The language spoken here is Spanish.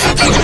Thank.